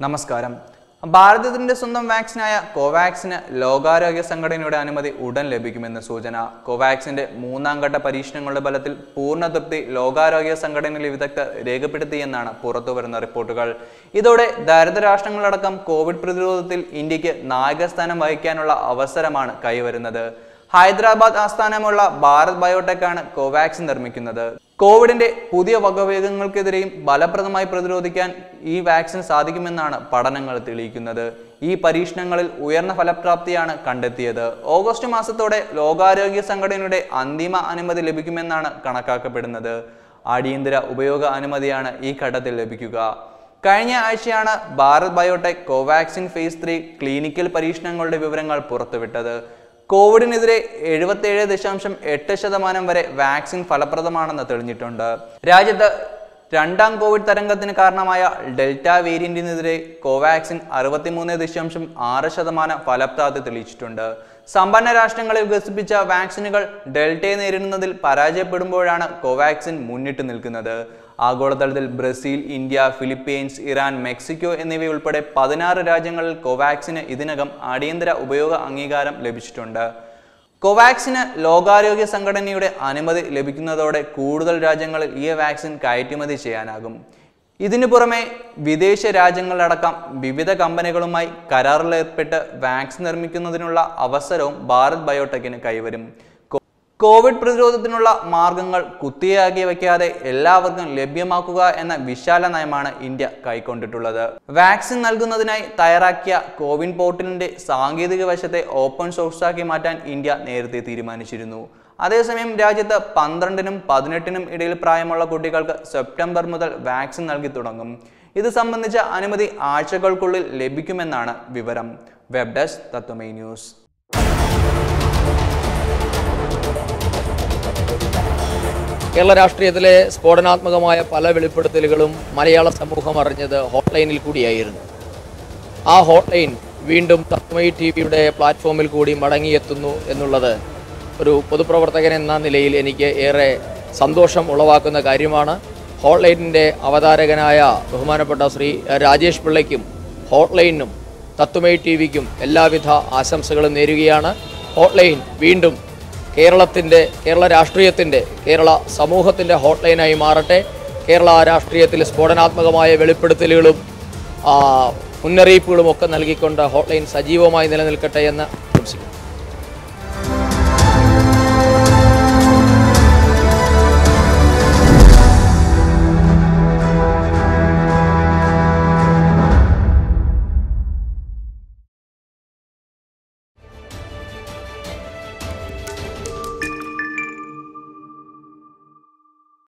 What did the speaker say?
നമസ്കാരം. ഭാരതത്തിന്റെ സ്വന്തം വാക്സിനായ കോവാക്സിന് ലോകാരോഗ്യ സംഘടനയുടെ അനുമതി ഉടൻ ലഭിക്കുമെന്ന് സൂചന. കോവാക്സിന്റെ മൂന്നാം ഘട്ട പരീക്ഷണങ്ങളുടെ ഫലത്തിൽ പൂർണ തൃപ്തി ലോകാരോഗ്യ സംഘടനയിലെ വിദഗ്ധർ രേഖപ്പെടുത്തിയെന്നാണ് പുറത്തുവരുന്ന റിപ്പോർട്ടുകൾ. ഇതോടെ ദരിദ്ര രാഷ്ട്രങ്ങളടക്കം കോവിഡ് പ്രതിരോധത്തിൽ ഇന്ത്യയ്ക്ക് നായകസ്ഥാനം വഹിക്കാനുള്ള അവസരമാണ് കൈവരുന്നത്. ഹൈദരാബാദ് ആസ്ഥാനമുള്ള ഭാരത് ബയോടെക് ആണ് കോവാക്സിൻ നിർമ്മിക്കുന്നത്. കോവിഡിന്റെ പുതിയ വകഭേദങ്ങൾക്കെതിരെയും ഫലപ്രദമായി പ്രതിരോധിക്കാൻ ഈ വാക്സിൻ സാധിക്കുമെന്നാണ് പഠനങ്ങൾ തെളിയിക്കുന്നത്. ഈ പരീക്ഷണങ്ങളിൽ ഉയർന്ന ഫലപ്രാപ്തിയാണ് കണ്ടെത്തിയത്. ഓഗസ്റ്റ് മാസത്തോടെ ലോകാരോഗ്യ സംഘടനയുടെ അന്തിമ അനുമതി ലഭിക്കുമെന്നാണ് കണക്കാക്കപ്പെടുന്നത്. അടിയന്തര ഉപയോഗ അനുമതിയാണ് ഈ ഘട്ടത്തിൽ ലഭിക്കുക. കഴിഞ്ഞ ആഴ്ചയാണ് Bharat Biotech Covaxin phase three clinical പരീക്ഷണങ്ങളുടെ വിവരങ്ങൾ പുറത്തുവിട്ടത്. കോവിഡിനെതിരെ എഴുപത്തേഴ് ദശാംശം എട്ട് ശതമാനം വരെ വാക്സിൻ ഫലപ്രദമാണെന്ന് തെളിഞ്ഞിട്ടുണ്ട്. രാജ്യത്ത് രണ്ടാം കോവിഡ് തരംഗത്തിന് കാരണമായ ഡെൽറ്റ വേരിയന്റിനെതിരെ കോവാക്സിൻ അറുപത്തിമൂന്ന് ദശാംശം ആറ് ശതമാനം ഫലപ്രാപ്തി തെളിയിച്ചിട്ടുണ്ട്. സമ്പന്ന രാഷ്ട്രങ്ങളെ വികസിപ്പിച്ച വാക്സിനുകൾ ഡെൽറ്റയെ നേരിടുന്നതിൽ പരാജയപ്പെടുമ്പോഴാണ് കോവാക്സിൻ മുന്നിട്ട് നിൽക്കുന്നത്. ആഗോളതലത്തിൽ Brazil India Philippines Iran Mexico എന്നിവയുൾപ്പെടെ പതിനാറ് രാജ്യങ്ങളിൽ കോവാക്സിന് ഇതിനകം അടിയന്തര ഉപയോഗ അംഗീകാരം ലഭിച്ചിട്ടുണ്ട്. കോവാക്സിന് ലോകാരോഗ്യ സംഘടനയുടെ അനുമതി ലഭിക്കുന്നതോടെ കൂടുതൽ രാജ്യങ്ങളിൽ ഈ വാക്സിൻ കയറ്റുമതി ചെയ്യാനാകും. ഇതിനു പുറമെ വിദേശ രാജ്യങ്ങളിലടക്കം വിവിധ കമ്പനികളുമായി കരാറിലേർപ്പെട്ട് വാക്സിൻ നിർമ്മിക്കുന്നതിനുള്ള അവസരവും ഭാരത് ബയോടെക്കിന് കൈവരും. കോവിഡ് പ്രതിരോധത്തിനുള്ള മാർഗങ്ങൾ കുത്തിയാകി വയ്ക്കാതെ എല്ലാവർക്കും ലഭ്യമാക്കുക എന്ന വിശാല നയമാണ് ഇന്ത്യ കൈക്കൊണ്ടിട്ടുള്ളത്. വാക്സിൻ നൽകുന്നതിനായി തയ്യാറാക്കിയ കോവിൻ പോർട്ടലിന്റെ സാങ്കേതിക വശത്തെ ഓപ്പൺ സോഴ്സാക്കി മാറ്റാൻ ഇന്ത്യ നേരത്തെ തീരുമാനിച്ചിരുന്നു. അതേസമയം രാജ്യത്ത് പന്ത്രണ്ടിനും പതിനെട്ടിനും ഇടയിൽ പ്രായമുള്ള കുട്ടികൾക്ക് സെപ്റ്റംബർ മുതൽ വാക്സിൻ നൽകി തുടങ്ങും. ഇത് സംബന്ധിച്ച അനുമതി ആഴ്ചകൾക്കുള്ളിൽ ലഭിക്കുമെന്നാണ് വിവരം. Web desk Tatwamayi news. Kerala രാഷ്ട്രീയത്തിലെ സ്ഫോടനാത്മകമായ പല വെളിപ്പെടുത്തലുകളും മലയാള സമൂഹം അറിഞ്ഞത് ഹോട്ട്ലൈനിൽ കൂടിയായിരുന്നു. ആ ഹോട്ട്ലൈൻ വീണ്ടും തത്മയി ടി വിയുടെ പ്ലാറ്റ്ഫോമിൽ കൂടി മടങ്ങിയെത്തുന്നു എന്നുള്ളത് ഒരു പൊതുപ്രവർത്തകൻ എന്ന നിലയിൽ എനിക്ക് ഏറെ സന്തോഷം ഉളവാക്കുന്ന കാര്യമാണ്. ഹോട്ട്ലൈനിന്റെ അവതാരകനായ ബഹുമാനപ്പെട്ട ശ്രീ രാജേഷ് പിള്ളയ്ക്കും ഹോട്ട്ലൈനും തത്വമൈ ടി വിക്കും എല്ലാവിധ ആശംസകളും നേരുകയാണ്. ഹോട്ട്ലൈൻ വീണ്ടും കേരളത്തിന്റെ കേരള രാഷ്ട്രീയത്തിന്റെ കേരള സമൂഹത്തിന്റെ ഹോട്ട്ലൈനായി മാറട്ടെ. കേരള രാഷ്ട്രീയത്തിൽ സ്ഫോടനാത്മകമായ വെളിപ്പെടുത്തലുകളും മുന്നറിയിപ്പുകളും ഒക്കെ നൽകിക്കൊണ്ട് ഹോട്ട്ലൈൻ സജീവമായി നിലനിൽക്കട്ടെ എന്ന്